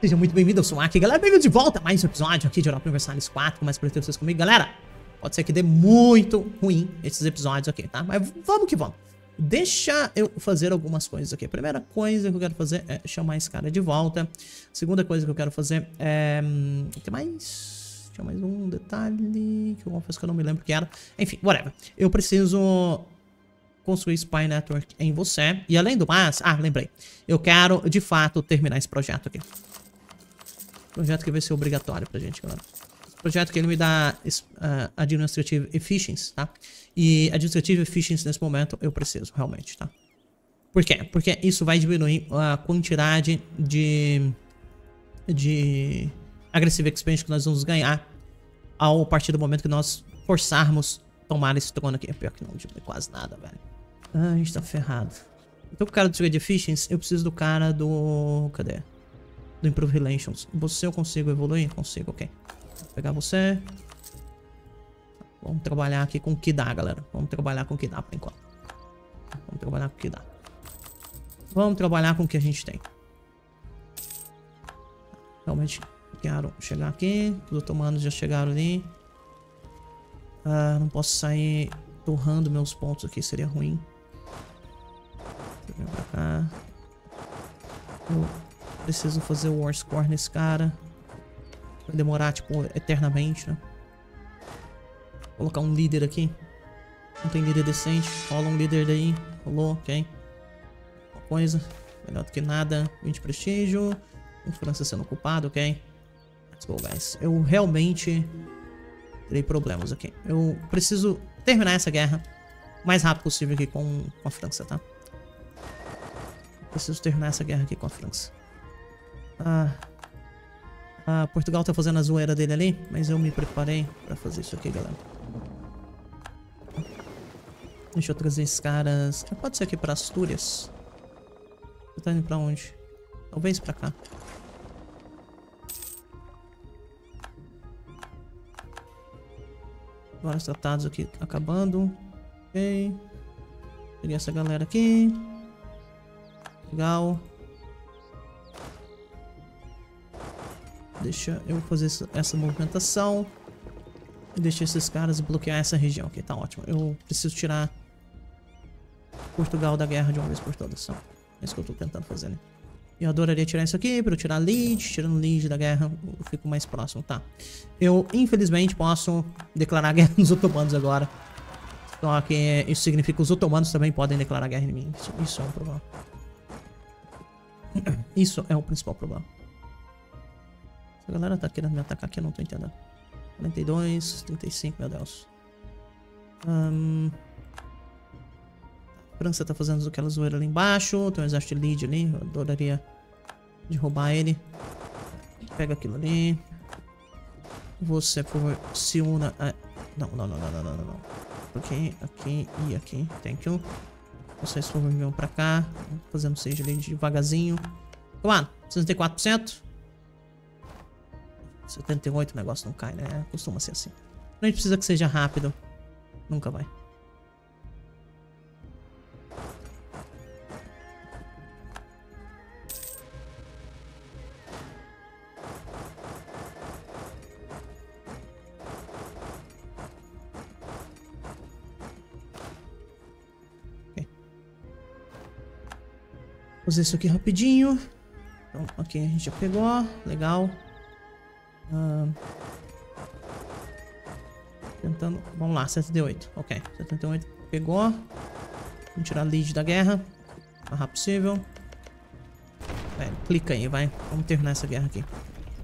Seja muito bem-vindo, eu sou o Aki, galera, bem-vindo de volta a mais um episódio aqui de Europa Universalis 4, mais por ter vocês comigo, galera, pode ser que dê muito ruim esses episódios aqui, tá, mas vamos que vamos, deixa eu fazer algumas coisas aqui, a primeira coisa que eu quero fazer é chamar esse cara de volta, a segunda coisa que eu quero fazer é, hum, tem mais, tinha mais um detalhe que eu confesso que eu não me lembro o que era, enfim, whatever, eu preciso construir Spy Network em você. E além do mais, ah, lembrei. Eu quero, de fato, terminar esse projeto aqui. Projeto que vai ser obrigatório pra gente, galera. Projeto que ele me dá uh, Administrative Efficiency, tá? E Administrative Efficiency nesse momento eu preciso, realmente, tá? Por quê? Porque isso vai diminuir a quantidade de... De... Aggressive Expansion que nós vamos ganhar ao partir do momento que nós forçarmos tomar esse trono aqui. Pior que não diminui quase nada, velho. Ah, a gente tá ferrado. Então o cara do Trade Efficiency, eu preciso do cara do... Cadê? Do Improve Relations. Você eu consigo evoluir? Consigo, ok. Vou pegar você. Vamos trabalhar aqui com o que dá, galera. Vamos trabalhar com o que dá por enquanto. Vamos trabalhar com o que dá. Vamos trabalhar com o que a gente tem. Realmente quero chegar aqui. Os otomanos já chegaram ali. Ah, não posso sair torrando meus pontos aqui, seria ruim. Vem pra cá. Eu preciso fazer o War Score nesse cara. Vai demorar, tipo, eternamente, né? Vou colocar um líder aqui. Não tem líder decente. Rola um líder daí. Rolou, ok. Uma coisa. Melhor do que nada. 20 prestígio. Um França sendo ocupado, ok. Let's go, guys. Eu realmente terei problemas aqui. Eu preciso terminar essa guerra o mais rápido possível aqui com, com a França, tá? Preciso terminar essa guerra aqui com a França. Ah, ah, Portugal tá fazendo a zoeira dele ali, mas eu me preparei pra fazer isso aqui, galera. Deixa eu trazer esses caras... Pode ser aqui pra Astúrias. Você tá indo pra onde? Talvez pra cá. Agora os tratados aqui acabando. Ok. Peguei essa galera aqui. Legal. Deixa eu fazer essa movimentação. E esses caras bloquear essa região aqui. Tá ótimo. Eu preciso tirar Portugal da guerra de uma vez por todas. Então, é isso que eu tô tentando fazer, né? Eu adoraria tirar isso aqui pra eu tirar lead. Tirando lead da guerra, eu fico mais próximo, tá? Eu, infelizmente, posso declarar guerra nos otomanos agora. Só que isso significa que os otomanos também podem declarar guerra em mim. Isso, isso é um problema. Isso é o principal problema. A galera tá querendo me atacar aqui, eu não tô entendendo. 42, 35, meu Deus. Um... A França tá fazendo aquela zoeira ali embaixo. Tem um exército de lead ali. Eu adoraria derrubar ele. Pega aquilo ali. Você, por se una a... Não, não, não, não, não, não, não. Aqui, aqui e aqui. Thank you. Vocês, favor, venham pra cá. Fazendo seja ali devagarzinho. On. 64%. 78 o negócio não cai, né? Costuma ser assim. A gente precisa que seja rápido. Nunca vai. fazer isso aqui rapidinho. Então, aqui a gente já pegou. Legal. Uh, tentando... Vamos lá, 78. Ok, 78 pegou. Vamos tirar lead da guerra. O mais possível. É, clica aí, vai. Vamos terminar essa guerra aqui.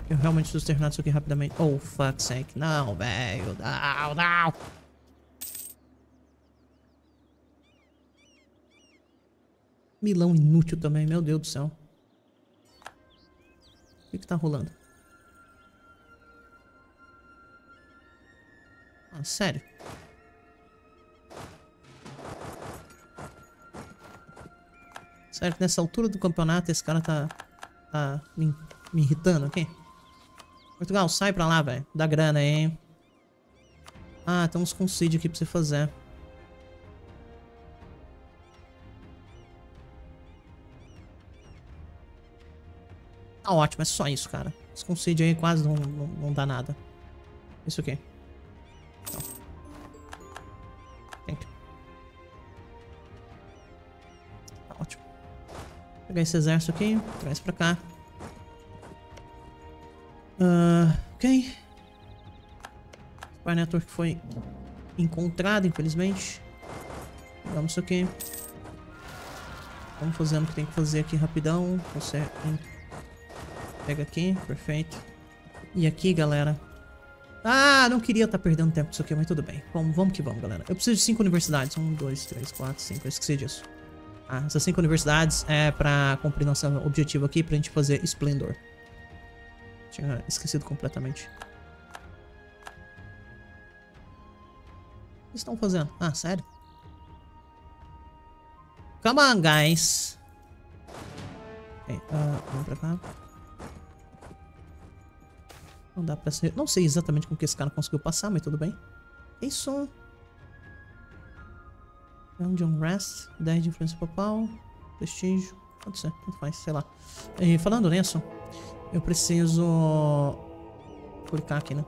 Eu realmente preciso terminar isso aqui rapidamente. Oh, fuck sake. Não, velho. Não, não. Milão inútil também, meu Deus do céu. O que que tá rolando? Sério? Sério que nessa altura do campeonato esse cara tá, tá me, me irritando aqui? Portugal, sai pra lá, velho. Dá grana aí, hein? Ah, tem uns concede aqui pra você fazer. Tá ótimo, é só isso, cara. Esse concede aí quase não, não, não dá nada. Isso aqui. Pegar esse exército aqui, traz pra cá. Uh, ok. Spy Network foi encontrado, infelizmente. Vamos isso aqui. Vamos fazendo o que tem que fazer aqui rapidão. Você pega aqui, perfeito. E aqui, galera. Ah, não queria estar tá perdendo tempo com isso aqui, mas tudo bem. Vamos, vamos que vamos, galera. Eu preciso de cinco universidades. Um, dois, três, quatro, cinco. Eu esqueci disso. Ah, essas cinco universidades é pra cumprir nosso objetivo aqui, pra gente fazer Splendor. Tinha esquecido completamente. O que estão fazendo? Ah, sério? Come on, guys. Okay, uh, vamos pra cá. Não dá pra ser... Não sei exatamente como que esse cara conseguiu passar, mas tudo bem. Isso. Dungeon Rest. 10 de influência papal. Prestígio. Pode ser, tanto faz, sei lá. E falando nisso, eu preciso clicar aqui, né?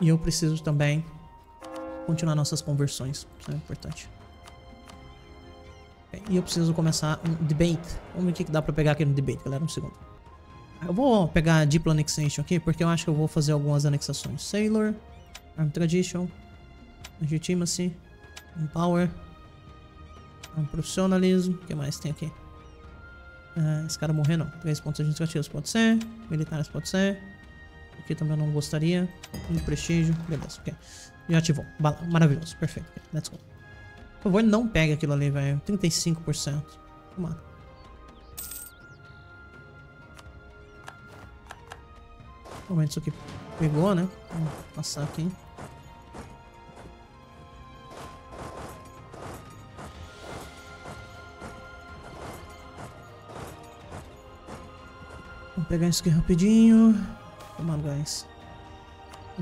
E eu preciso também continuar nossas conversões. Isso é importante. E eu preciso começar um debate. Vamos ver o que dá pra pegar aqui no debate, galera. Um segundo. Eu vou pegar Diplo Annexation aqui, porque eu acho que eu vou fazer algumas anexações. Sailor, Arm Tradition, Legitimacy, Empower, Arm Professionalism. O que mais tem aqui? Uh, esse cara morrer não. Três pontos administrativos pode ser. Militares pode ser. Aqui também eu não gostaria. Um prestígio. Beleza, ok. Já ativou. Maravilhoso. Perfeito. Okay, let's go. Por favor, não pegue aquilo ali, velho. 35%. Toma. Normalmente isso aqui pegou, né? Vamos passar aqui. Pegar isso aqui rapidinho. Come on, guys.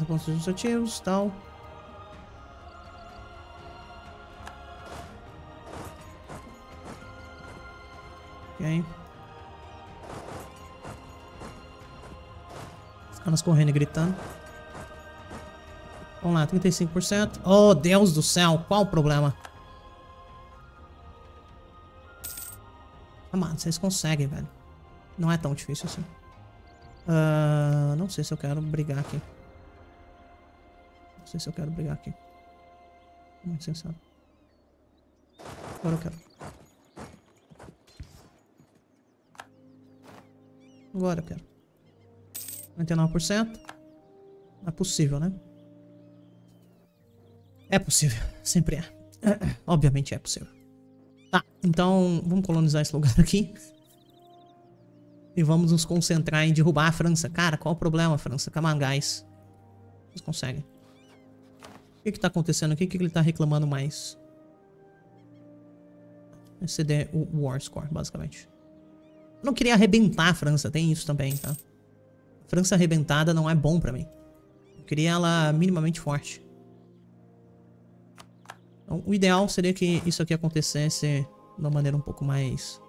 Pontos administrativos, tal. Ok. Os caras correndo e gritando. Vamos lá, 35%. Oh, Deus do céu, qual o problema? Ah, mano, vocês conseguem, velho. Não é tão difícil assim. Uh, não sei se eu quero brigar aqui. Não sei se eu quero brigar aqui. Muito sincero. Agora eu quero. Agora eu quero. 99%. É possível, né? É possível. Sempre é. Obviamente é possível. Tá, então vamos colonizar esse lugar aqui. E vamos nos concentrar em derrubar a França. Cara, qual o problema, França? Camangás. Vocês conseguem. O que que tá acontecendo aqui? O que, que ele tá reclamando mais? Exceder o War Score, basicamente. Eu não queria arrebentar a França, tem isso também, tá? França arrebentada não é bom pra mim. Eu queria ela minimamente forte. Então, o ideal seria que isso aqui acontecesse de uma maneira um pouco mais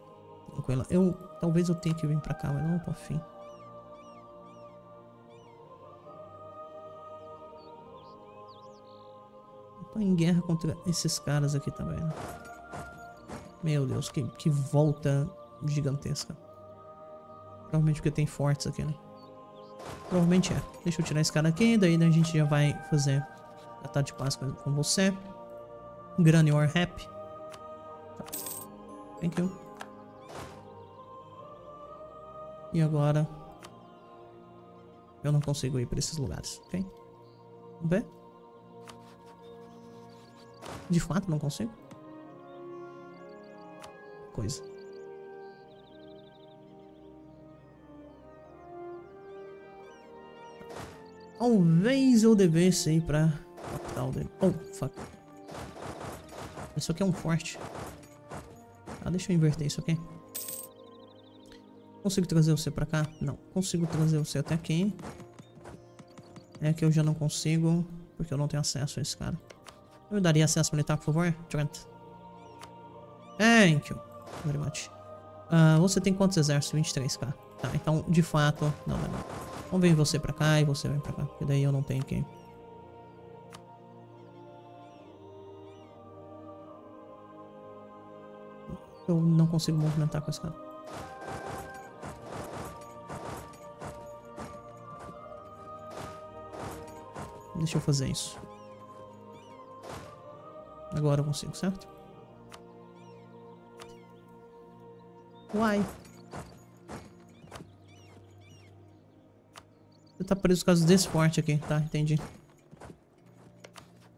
Eu, talvez eu tenha que vir pra cá, mas não afim. Eu tô em guerra contra esses caras aqui também, né? Meu Deus, que, que volta gigantesca. Provavelmente porque tem fortes aqui, né? Provavelmente é. Deixa eu tirar esse cara aqui, daí a gente já vai fazer a de paz com você. Granny or Happy. Thank you. E agora... Eu não consigo ir para esses lugares, ok? Vamos ver? De fato, não consigo? Coisa. Talvez eu devesse ir pra dele. Oh, fuck. Isso aqui é um forte. Ah, deixa eu inverter isso aqui. Consigo trazer você pra cá? Não. Consigo trazer você até aqui. É que eu já não consigo, porque eu não tenho acesso a esse cara. Eu daria acesso militar, por favor? Trent. Thank you very much. Uh, você tem quantos exércitos? 23k. Tá, então, de fato... Não, não, não. Vamos vir você pra cá e você vem pra cá. Porque daí eu não tenho quem... Eu não consigo movimentar com esse cara. Deixa eu fazer isso. Agora eu consigo, certo? Uai. Você tá preso por causa desse forte aqui, tá? Entendi.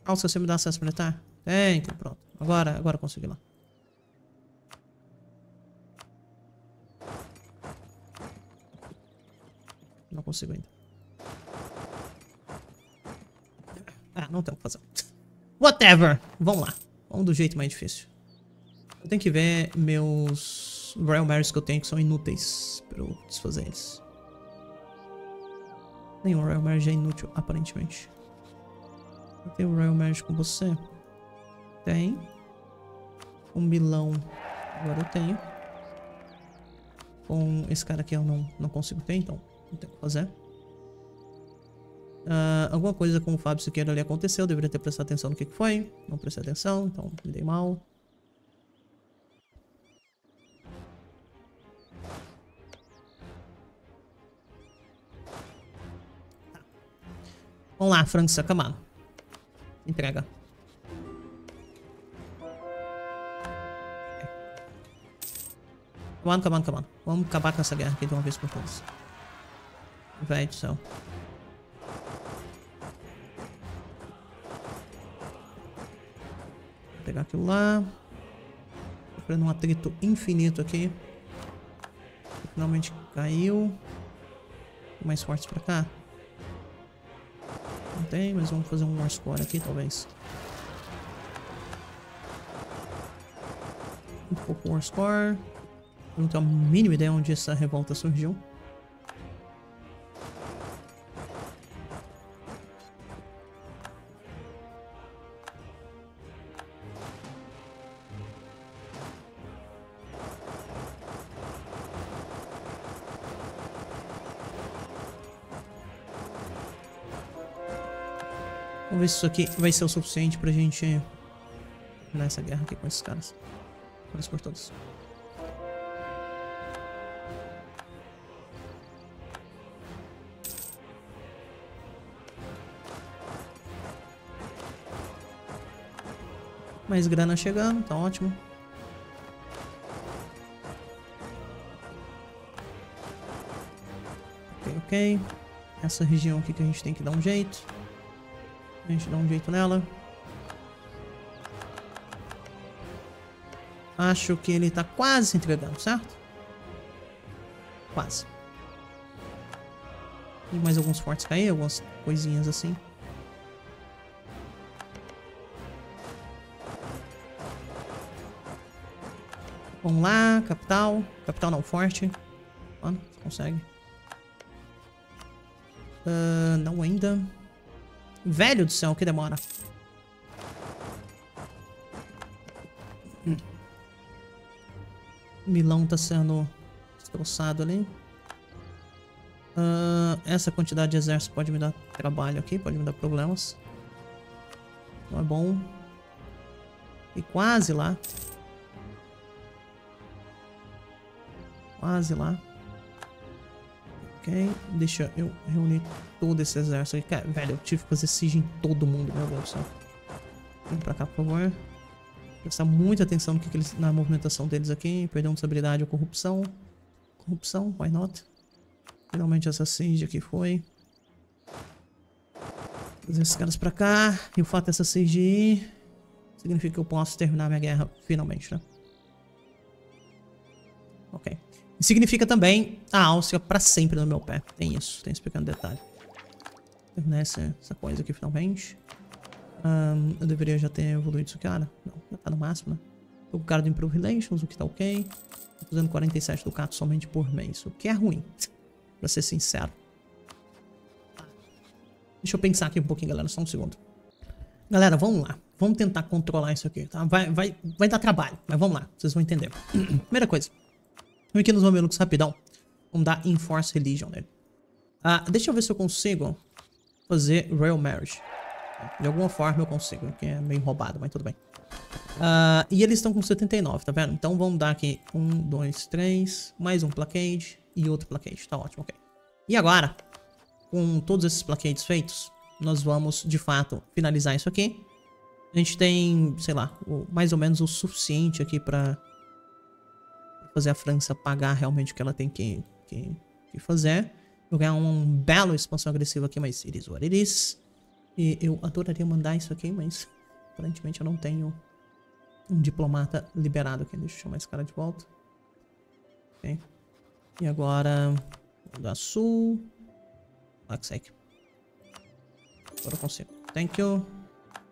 Ah, se você me dá acesso militar? Tem, então pronto. Agora, agora eu consigo ir lá. Não consigo ainda. Ah, não tem o que fazer. Whatever. Vamos lá. Vamos do jeito mais difícil. Eu tenho que ver meus Royal Marys que eu tenho que são inúteis para eu desfazer eles. Nenhum Royal Marriage é inútil, aparentemente. Eu tenho Royal Marriage com você? Tem. Um Milão. Agora eu tenho. Com esse cara aqui eu não, não consigo ter, então não tem o que fazer. Uh, alguma coisa com o Fábio Siqueira ali aconteceu, deveria ter prestado atenção no que, que foi. Não prestei atenção, então me dei mal. Tá. Vamos lá, França, Camalo. Entrega. Come on, come on, come on. Vamos acabar com essa guerra aqui de uma vez por todas. Vai do céu. Pegar aquilo lá. Sofrendo um atrito infinito aqui. Finalmente caiu. Mais fortes pra cá. Não tem, mas vamos fazer um more score aqui, talvez. Um pouco more score. Não tenho a mínima ideia onde essa revolta surgiu. Ver se isso aqui vai ser o suficiente pra gente nessa guerra aqui com esses caras. Vamos por todos. Mais grana chegando, tá ótimo. Ok, ok. Essa região aqui que a gente tem que dar um jeito. A gente dá um jeito nela. Acho que ele tá quase se entregando, certo? Quase. E mais alguns fortes cair, algumas coisinhas assim. Vamos lá, capital. Capital não, forte. Mano, consegue. Uh, não ainda. Velho do céu, que demora. Hum. Milão tá sendo destroçado ali. Uh, essa quantidade de exército pode me dar trabalho aqui, pode me dar problemas. Não é bom. E quase lá. Quase lá. Ok, deixa eu reunir todo esse exército aqui. Cara, velho, eu tive que fazer siege em todo mundo, meu Deus do céu. Vem pra cá, por favor. Prestar muita atenção no que, que eles, na movimentação deles aqui. Perdão de estabilidade ou corrupção. Corrupção, why not? Finalmente essa siege aqui foi. Trazer esses caras pra cá. E o fato dessa siege ir... Significa que eu posso terminar minha guerra finalmente, né? Ok. Significa também a Áustria para sempre no meu pé. Tem isso, tem esse pequeno detalhe. Terminar essa, essa coisa aqui finalmente. Um, eu deveria já ter evoluído isso, cara. Não, já tá no máximo, né? Tô com o cara do Improve Relations, o que tá ok. Tô fazendo 47 ducatos somente por mês, o que é ruim, pra ser sincero. Deixa eu pensar aqui um pouquinho, galera, só um segundo. Galera, vamos lá. Vamos tentar controlar isso aqui, tá? Vai, vai, vai dar trabalho, mas vamos lá, vocês vão entender. Primeira coisa. Vem aqui nos mamelucos rapidão. Vamos dar Enforce Religion nele. Ah, deixa eu ver se eu consigo fazer Royal Marriage. De alguma forma eu consigo, que é meio roubado, mas tudo bem. Uh, e eles estão com 79, tá vendo? Então vamos dar aqui um, dois, três, mais um placade e outro placade. Tá ótimo, ok. E agora, com todos esses placages feitos, nós vamos, de fato, finalizar isso aqui. A gente tem, sei lá, mais ou menos o suficiente aqui pra fazer a França pagar realmente o que ela tem que, que, que fazer. Vou ganhar um belo expansão agressiva aqui, mas it is what it is. E eu adoraria mandar isso aqui, mas aparentemente eu não tenho um diplomata liberado aqui. Deixa eu chamar esse cara de volta. Ok. E agora... Da Sul... Laxec. Agora eu consigo. Thank you.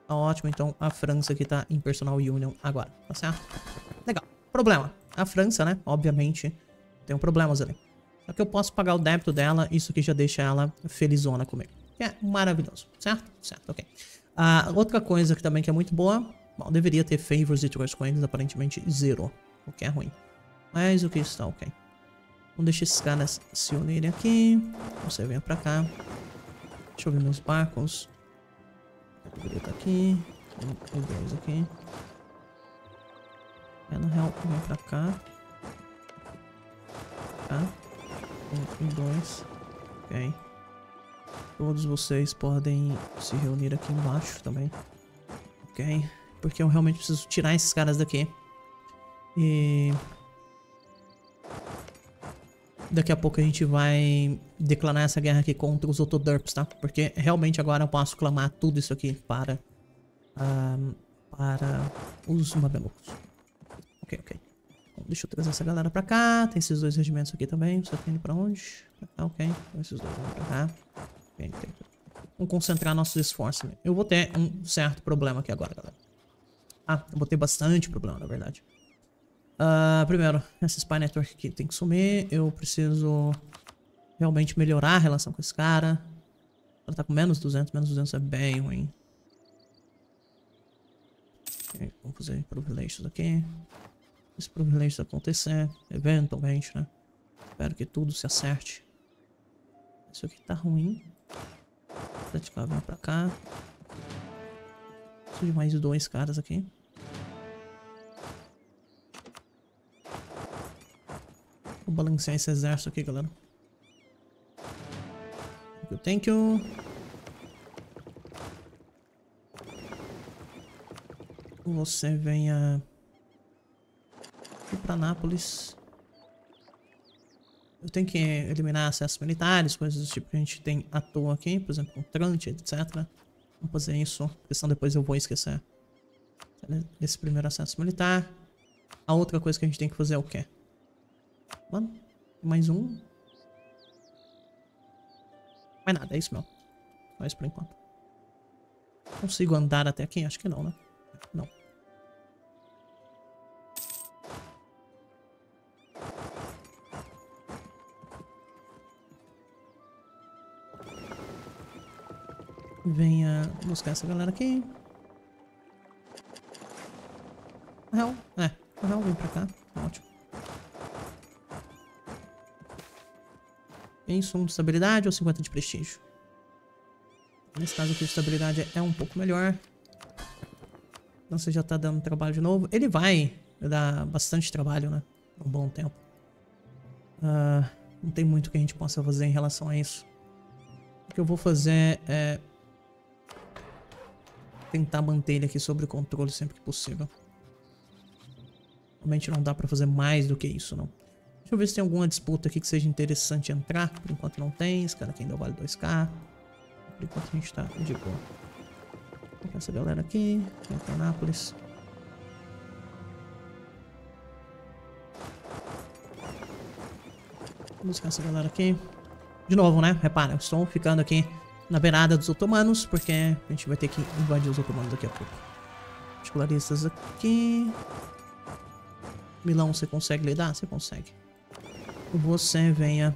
Tá ótimo, então a França aqui tá em Personal Union agora, tá certo? Legal. Problema. A França, né, obviamente, tem problemas ali. Só que eu posso pagar o débito dela, isso aqui já deixa ela felizona comigo. É maravilhoso, certo? Certo, ok. Uh, outra coisa que também que é muito boa, bom, deveria ter favors e trust coins, aparentemente zero, o que é ruim. Mas o que está ok. Vamos deixar esses caras se unirem aqui. Você vem pra cá. Deixa eu ver meus barcos. Deveria tá aqui. Tem dois aqui. É, na real, vem pra cá. Tá. Um dois. Ok. Todos vocês podem se reunir aqui embaixo também. Ok? Porque eu realmente preciso tirar esses caras daqui. E... Daqui a pouco a gente vai declarar essa guerra aqui contra os Otodurps, tá? Porque realmente agora eu posso clamar tudo isso aqui para... Um, para os mamelucos. Ok, ok. Deixa eu trazer essa galera pra cá. Tem esses dois regimentos aqui também. Você tá indo pra onde? Cá, ok. Então esses dois vão pra cá. Vamos concentrar nossos esforços. Eu vou ter um certo problema aqui agora, galera. Ah, eu vou ter bastante problema, na verdade. Uh, primeiro, essa Spy Network aqui tem que sumir. Eu preciso realmente melhorar a relação com esse cara. Ela tá com menos 200, menos 200 é bem ruim. Okay, vamos fazer privilégios aqui. Esse privilégio acontecer, eventualmente, né? Espero que tudo se acerte. Isso aqui tá ruim. Praticar vem pra cá. Preciso de mais dois caras aqui. Vou balancear esse exército aqui, galera. Thank you, thank you. Você venha pra Nápoles. Eu tenho que eliminar acessos militares, coisas do tipo que a gente tem à toa aqui, por exemplo, um trante, etc. Vamos fazer isso, porque senão depois eu vou esquecer. Esse primeiro acesso militar. A outra coisa que a gente tem que fazer é o quê? Mano, mais um. Mais nada, é isso mesmo. Isso por enquanto. Consigo andar até aqui? Acho que não, né? Venha buscar essa galera aqui. Real, é, Real vem pra cá, ótimo. Em som de estabilidade ou 50 de prestígio? Nesse caso aqui, a estabilidade é um pouco melhor. Então você já tá dando trabalho de novo. Ele vai dar bastante trabalho, né? Um bom tempo. Uh, não tem muito que a gente possa fazer em relação a isso. O que eu vou fazer é tentar manter ele aqui sob controle sempre que possível. Realmente não dá pra fazer mais do que isso, não. Deixa eu ver se tem alguma disputa aqui que seja interessante entrar. Por enquanto não tem. Esse cara aqui ainda vale 2k. Por enquanto a gente tá de boa. Vou essa galera aqui. Pra Anápolis. Vou buscar essa galera aqui. De novo, né? Repara, estou ficando aqui na beirada dos otomanos, porque a gente vai ter que invadir os otomanos daqui a pouco. Particularistas aqui. Milão, você consegue lidar? Você consegue. Você venha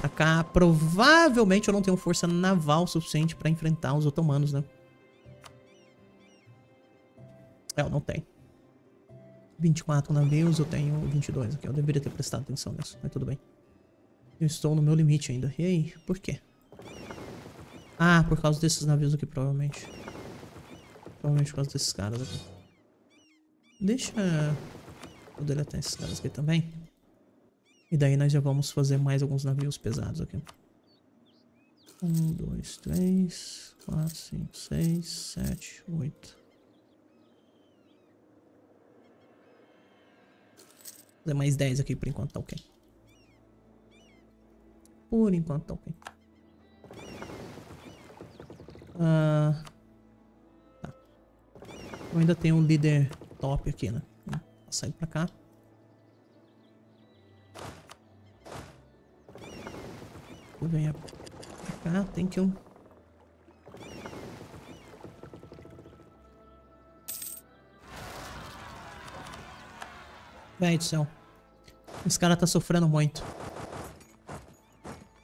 pra cá. Provavelmente eu não tenho força naval suficiente pra enfrentar os otomanos, né? É, eu não tenho. 24 navios, eu tenho 22 aqui. Eu deveria ter prestado atenção nisso, mas tudo bem. Eu estou no meu limite ainda. E aí? Por quê? Ah, por causa desses navios aqui, provavelmente. Provavelmente por causa desses caras aqui. Deixa eu deletar esses caras aqui também. E daí nós já vamos fazer mais alguns navios pesados aqui. Um, dois, três, quatro, cinco, seis, sete, oito. Fazer mais 10 aqui por enquanto tá ok. Por enquanto tá ok. Ah, tá. Eu ainda tenho um líder top aqui, né? Vou sair pra cá. Venha pra cá, thank you. Véi do céu. Esse cara tá sofrendo muito.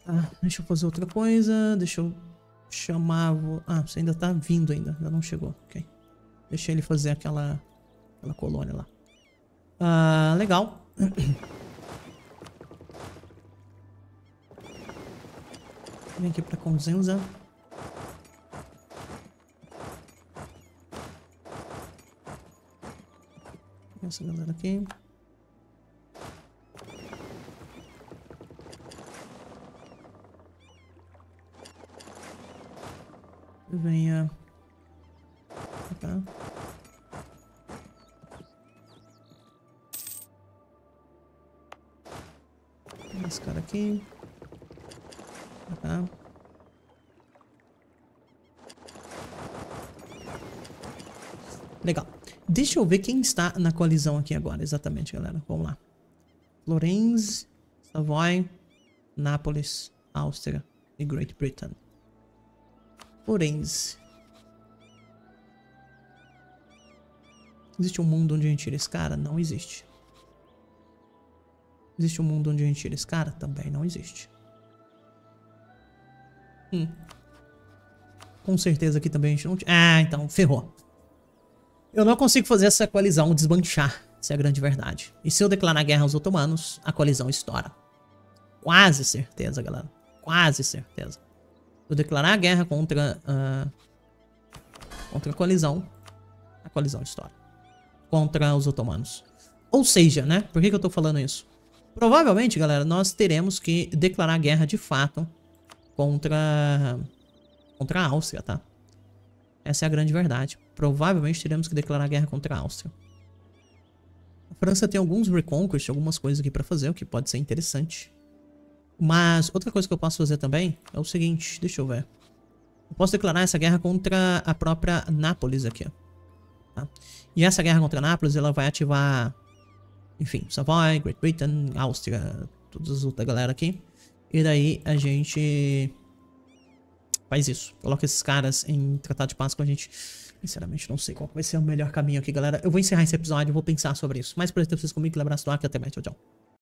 Tá, deixa eu fazer outra coisa. Deixa eu chamar... Ah, você ainda tá vindo ainda. Ainda não chegou. Ok. Deixa ele fazer aquela... Aquela colônia lá. Ah, legal. Vem aqui pra Conzenza. Essa galera aqui. Aqui. Tá. Legal. Deixa eu ver quem está na coalizão aqui agora, exatamente, galera. Vamos lá. Florenz, Savoy, Nápoles, Áustria e Great Britain. Forense. Existe um mundo onde a gente tira esse cara? Não existe. Existe um mundo onde a gente tira esse cara? Também não existe. Hum. Com certeza aqui também a gente não... Ah, então, ferrou. Eu não consigo fazer essa coalizão desmanchar, se é a grande verdade. E se eu declarar guerra aos otomanos, a coalizão estoura. Quase certeza, galera. Quase certeza eu declarar guerra contra, uh, contra a coalizão, a coalizão estoura. Contra os otomanos. Ou seja, né? Por que, que eu tô falando isso? Provavelmente, galera, nós teremos que declarar guerra de fato contra, contra a Áustria, tá? Essa é a grande verdade. Provavelmente teremos que declarar guerra contra a Áustria. A França tem alguns reconquest, algumas coisas aqui pra fazer, o que pode ser interessante. Mas outra coisa que eu posso fazer também é o seguinte, deixa eu ver. Eu posso declarar essa guerra contra a própria Nápoles aqui, tá? E essa guerra contra Nápoles, ela vai ativar, enfim, Savoy, Great Britain, Áustria, toda as outras galera aqui. E daí a gente faz isso. Coloca esses caras em tratado de paz com a gente. Sinceramente, não sei qual vai ser o melhor caminho aqui, galera. Eu vou encerrar esse episódio, vou pensar sobre isso. Mais por ter vocês comigo, um abraço do Ark até mais. Tchau, tchau.